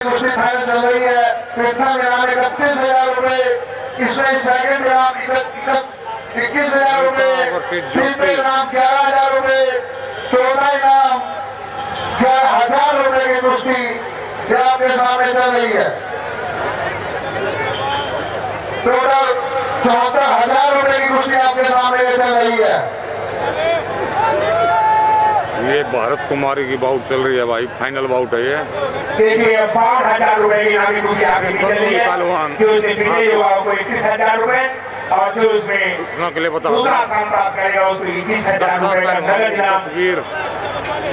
कुश्ती फाइनल चल रही है। कृष्णा के नाम इकतीस हज़ार रूपए। इसमें सेकंड के नाम इक्कीस हज़ार रूपए। नाम ग्यारह हज़ार रूपए। चौथा इनाम ग्यारह हज़ार रूपए की कुश्ती ये आपके सामने चल रही है। टोटल चौहत्तर हज़ार रुपए की कुश्ती आपके सामने चल रही है। ये भारत कुमारी की बाउट चल रही है भाई। फाइनल बाउट है ये। देखिए बावन हज़ार रुपए की आपके बीच है जो युवाओं को इक्कीस हज़ार रुपए और जो उसमें बता दूसरा स्थान प्राप्त करेगा उसको इक्कीस हज़ार रुपए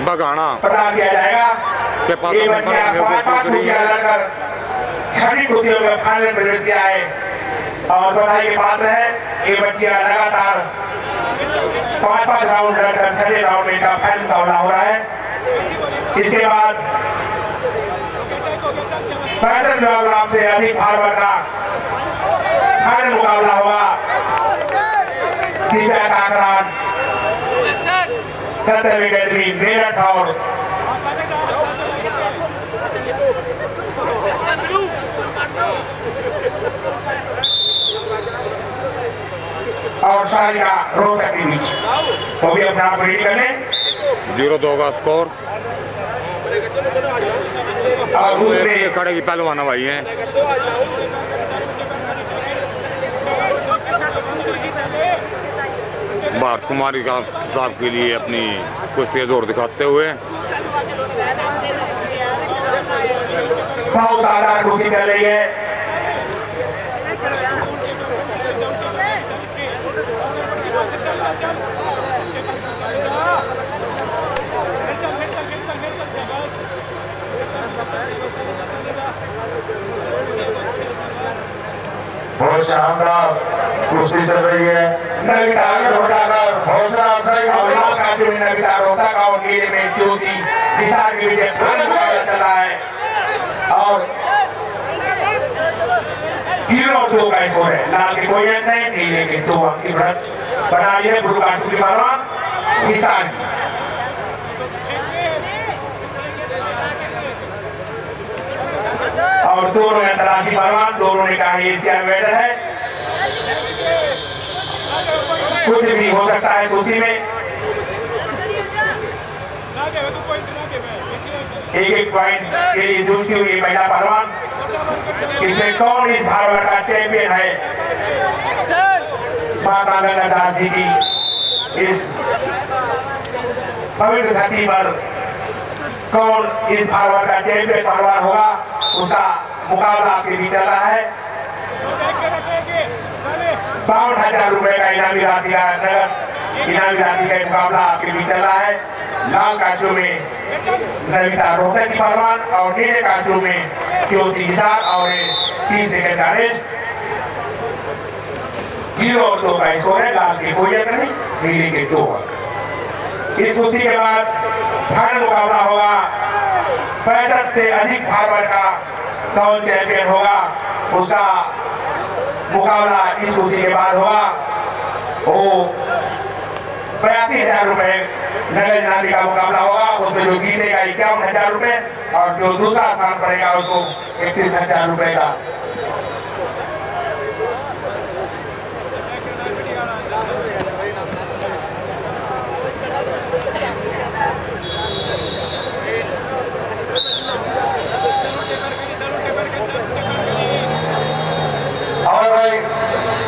बगाना प्रदान किया जाएगा ये बच्चा कुर्सियों में फाइनल प्रवेश किया है और बधाई के पात्र है ये बच्चियाँ लगातार पाँच पाँच राउंड लड़कर छठे राउंड में इनका फाइनल मुकाबला हो रहा है इसके बाद पैंसठ किलोग्राम से अधिक भार का फाइनल मुकाबला होगा दिव्या काकरान सत्तर अकेडमी मेरठ और और शाहजहा रोहतक के बीच। वो भी अपने आप रेडी कर लें। ज़ीरो दो का स्कोर और दूसरे खड़े की पहलवान भाई है। भारत कुमारी का खिताब के लिए अपनी कुश्ती ज़ोर दिखाते हुए। बहुत शानदार कुश्ती चल रही है। बहुत शानदार कुश्ती चल रही है। हौसला अफजाई और में नविता रोहतक और नीले में ज्योति के विजय मुकाबला चल रहा है। और दो का स्कोर है। लाल के कोई अंक नहीं नीले के दो अंक की बढ़त बना ली है ब्लू काजू की पहलवान निशान और दोनों अंतर्राष्ट्रीय पहलवान दोनों ने कहा एशिया मेडल है। कुछ भी हो सकता है कुश्ती में। एक एक पॉइंट के लिए दूसरी हुई महिला पहलवान इसमें कौन इस भारत का चैंपियन है? माता गंगा दास जी की इस पवित्र धरती पर कौन इस भारत का चैंपियन पहलवान होगा उसका मुकाबला आपके बीच चल रहा है। बावन हज़ार रुपए का इनामी राशि का नगद, इनामी राशि का मुकाबला आपके बीच चल रहा है। लाल काजू में नविता रोहतक की पहलवान और नीले काजू में ज्योति निसार और तीन सेकंड का रेस्ट ज़ीरो और दो का स्कोर है, लाल के कोई अंक नहीं, नीले के दो अंक। इस कुश्ती के बाद फाइनल मुकाबला होगा। पैंसठ से अधिक भार वर्ग का कौन चैंपियन होगा, उसका मुकाबला इस कुश्ती के बाद होगा। वो बयासी हज़ार रुपए नगद इनामी का मुकाबला होगा, उसमें जो जीतेगा इक्यावन हज़ार रुपए, और जो दूसरा स्थान पड़ेगा उसको इकतीस हज़ार रुपए का और भाई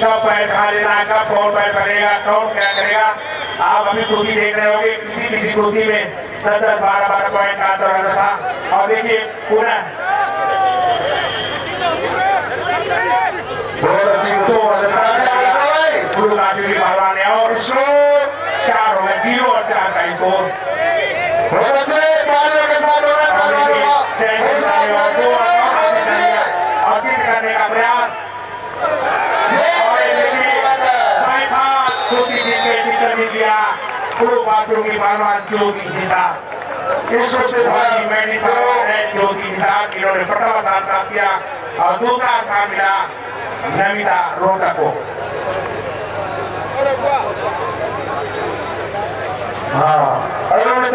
कब पैर खा लेना है कब कौन पैर करेगा कौन क्या करेगा? आप अभी कुर्सी देख रहे होंगे किसी किसी कुर्सी में दस दस बारह बारह पॉइंट का अंतर रहता था। और देखिए बहुत अच्छी गुरु काशी भगवान ने और इसको चार हो गए ज़ीरो और चार का स्कोर बहुत अच्छे तालियों के साथ हो रहा है और पहलवानों देखिए, का जय बहुत हिंद और दो साथ अंक पूर्व पात्रों की पहलवान ज्योति निषाद इस कुश्ती हमारी मैडी पर पहलवान है ज्योति निषाद इन्होंने स्थान प्राप्त किया और दूसरा स्थान मिला नमिता रोटा को हाँ अरुण